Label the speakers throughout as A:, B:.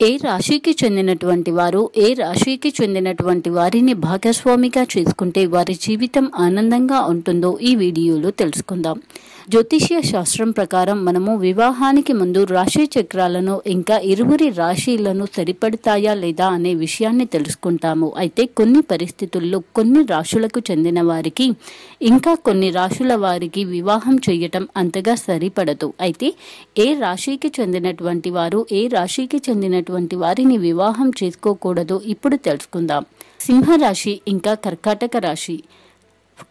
A: ఏ రాశికి చెందినటువంటి వారు ఏ రాశికి చెందినటువంటి వారిని భాగస్వామిగా చేసుకుంటే వారి జీవితం ఆనందంగా ఉంటుందో ఈ వీడియోలో తెలుసుకుందాం. జ్యోతిష్య శాస్త్రం ప్రకారం మనము వివాహానికి ముందు రాశి చక్రాలను ఇంకా ఇరువురి రాశిలను సరిపడతాయా లేదా అనే విషయాన్ని తెలుసుకుంటాము. అయితే కొన్ని పరిస్థితుల్లో కొన్ని రాశులకు చెందిన వారికి ఇంకా కొన్ని రాశుల వారికి వివాహం చేయటం అంతగా సరిపడదు. అయితే ఏ రాశికి చెందినటువంటి వారు ఏ రాశికి చెందిన ఉన్నటువంటి వారిని వివాహం చేసుకోకూడదు. ఇప్పుడు తెలుసుకుందాం. సింహరాశి ఇంకా కర్కాటక రాశి.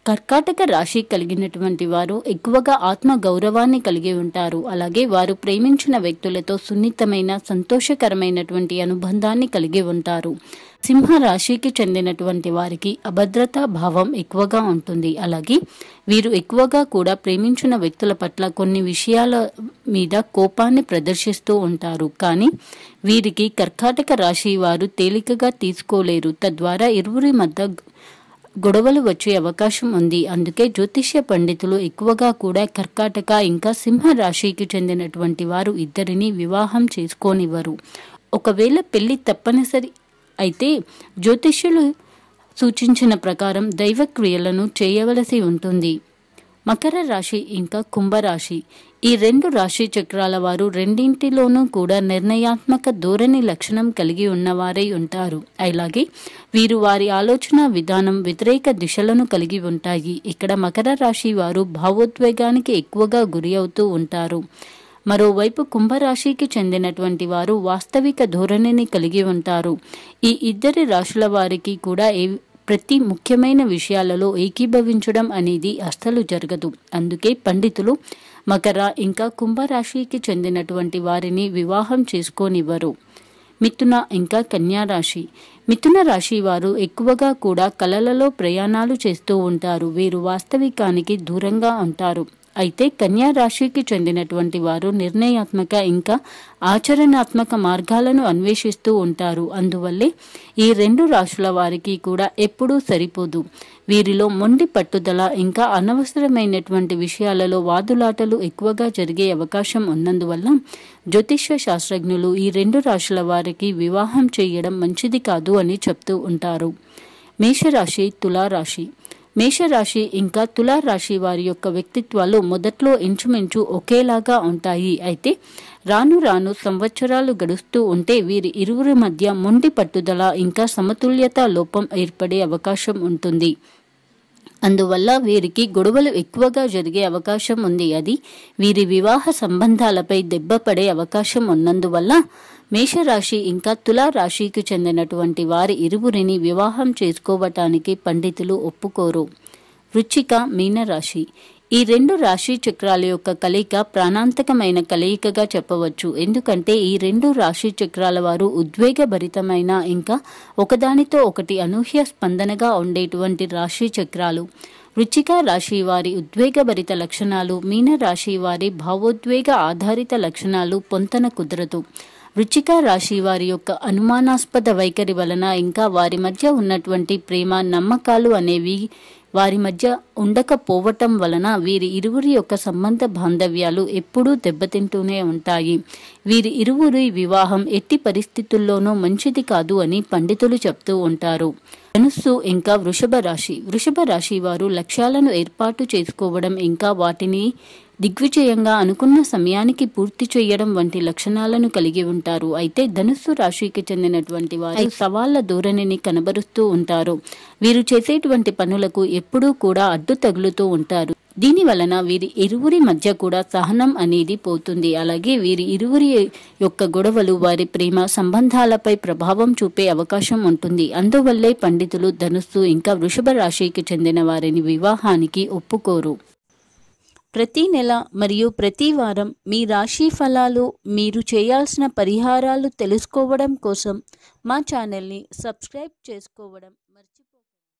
A: కర్కాటక రాశి కలిగినటువంటి వారు ఎక్కువగా ఆత్మ గౌరవాన్ని కలిగి ఉంటారు. అలాగే వారు ప్రేమించిన వ్యక్తులతో సున్నితమైన సంతోషకరమైనటువంటి అనుబంధాన్ని కలిగి ఉంటారు. సింహ రాశికి చెందినటువంటి వారికి అభద్రతా భావం ఎక్కువగా ఉంటుంది. అలాగే వీరు ఎక్కువగా కూడా ప్రేమించిన వ్యక్తుల పట్ల కొన్ని విషయాల మీద కోపాన్ని ప్రదర్శిస్తూ ఉంటారు. కానీ వీరికి కర్కాటక రాశి వారు తేలికగా తీసుకోలేరు. తద్వారా ఇరువురి మధ్య గొడవలు వచ్చే అవకాశం ఉంది. అందుకే జ్యోతిష్య పండితులు ఎక్కువగా కూడా కర్కాటక ఇంకా సింహ రాశికి చెందినటువంటి వారు ఇద్దరిని వివాహం చేసుకోనివ్వరు. ఒకవేళ పెళ్ళి తప్పనిసరి అయితే జ్యోతిష్యులు సూచించిన ప్రకారం దైవక్రియలను చేయవలసి ఉంటుంది. మకర రాశి ఇంకా కుంభరాశి. ఈ రెండు రాశి చక్రాల వారు రెండింటిలోనూ కూడా నిర్ణయాత్మక ధోరణి లక్షణం కలిగి ఉన్నవారై ఉంటారు. అలాగే వీరు వారి ఆలోచన విధానం వ్యతిరేక దిశలను కలిగి ఉంటాయి. ఇక్కడ మకర రాశి వారు భావోద్వేగానికి ఎక్కువగా గురి అవుతూ ఉంటారు. మరోవైపు కుంభరాశికి చెందినటువంటి వారు వాస్తవిక ధోరణిని కలిగి ఉంటారు. ఈ ఇద్దరి రాశుల వారికి కూడా ఏ ప్రతి ముఖ్యమైన విషయాలలో ఏకీభవించడం అనేది అస్సలు జరగదు. అందుకే పండితులు మకర ఇంకా కుంభరాశికి చెందినటువంటి వారిని వివాహం చేసుకోనివ్వరు. మిథున ఇంకా కన్యా రాశి. మిథున రాశి వారు ఎక్కువగా కూడా కలలలో ప్రయాణాలు చేస్తూ ఉంటారు. వీరు వాస్తవికానికి దూరంగా ఉంటారు. అయితే కన్యా రాశికి చెందినటువంటి వారు నిర్ణయాత్మక ఇంకా ఆచరణాత్మక మార్గాలను అన్వేషిస్తూ ఉంటారు. అందువల్లే ఈ రెండు రాశుల వారికి కూడా ఎప్పుడూ సరిపోదు. వీరిలో మొండి పట్టుదల ఇంకా అనవసరమైనటువంటి విషయాలలో వాదులాటలు ఎక్కువగా జరిగే అవకాశం ఉన్నందువల్ల జ్యోతిష్య శాస్త్రజ్ఞులు ఈ రెండు రాశుల వారికి వివాహం చేయడం మంచిది కాదు అని చెప్తూ ఉంటారు. మేషరాశి తులారాశి. మేషరాశి ఇంకా తులారాశి వారి యొక్క వ్యక్తిత్వాలు మొదట్లో ఇంచుమించు ఒకేలాగా ఉంటాయి. అయితే రాను రాను సంవత్సరాలు గడుస్తూ ఉంటే వీరి ఇరువురి మధ్య మొండి పట్టుదల ఇంకా సమతుల్యత లోపం ఏర్పడే అవకాశం ఉంటుంది. అందువల్ల వీరికి గొడవలు ఎక్కువగా జరిగే అవకాశం ఉంది. అది వీరి వివాహ సంబంధాలపై దెబ్బపడే అవకాశం ఉన్నందువల్ల మేషరాశి ఇంకా తులారాశికి చెందినటువంటి వారి ఇరువురిని వివాహం చేసుకోవటానికి పండితులు ఒప్పుకోరు. వృచ్చిక మీనరాశి ఈ రెండు రాశి చక్రాల యొక్క కలయిక ప్రాణాంతకమైన కలయికగా చెప్పవచ్చు. ఎందుకంటే ఈ రెండు రాశి చక్రాల వారు ఉద్వేగభరితమైన ఇంకా ఒకదానితో ఒకటి అనూహ్య స్పందనగా ఉండేటువంటి రాశి చక్రాలు. వృచ్చిక రాశి వారి ఉద్వేగభరిత లక్షణాలు మీన రాశి వారి భావోద్వేగ ఆధారిత లక్షణాలు పొంతన కుదరదు. వృచ్చిక రాశి వారి యొక్క అనుమానాస్పద వైఖరి వలన ఇంకా వారి మధ్య ఉన్నటువంటి ప్రేమ నమ్మకాలు అనేవి వారి మధ్య ఉండకపోవటం వలన వీరి ఇరువురి యొక్క సంబంధ బాంధవ్యాలు ఎప్పుడూ దెబ్బతింటూనే ఉంటాయి. వీరి ఇరువురి వివాహం ఎట్టి పరిస్థితుల్లోనూ మంచిది కాదు అని పండితులు చెప్తూ ఉంటారు. ధనుస్సు ఇంకా వృషభ రాశి. వృషభ రాశి వారు లక్ష్యాలను ఏర్పాటు చేసుకోవడం ఇంకా వాటిని దిగ్విజయంగా అనుకున్న సమయానికి పూర్తి చేయడం వంటి లక్షణాలను కలిగి ఉంటారు. అయితే ధనుస్సు రాశికి చెందినటువంటి వారు సవాళ్ళ ధోరణిని కనబరుస్తూ ఉంటారు. వీరు చేసేటువంటి పనులకు ఎప్పుడూ కూడా అడ్డు తగులుతూ ఉంటారు. దీని వలన వీరి ఇరువురి మధ్య కూడా సహనం అనేది పోతుంది. అలాగే వీరి ఇరువురి యొక్క గొడవలు వారి ప్రేమ సంబంధాలపై ప్రభావం చూపే అవకాశం ఉంటుంది. అందువల్లే పండితులు ధనుస్సు ఇంకా వృషభ రాశికి చెందిన వారిని వివాహానికి ఒప్పుకోరు. ప్రతి నెల మరియు ప్రతి వారం మీ రాశి ఫలాలు మీరు చేయాల్సిన పరిహారాలు తెలుసుకోవడం కోసం మా ఛానల్ని సబ్స్క్రైబ్ చేసుకోవడం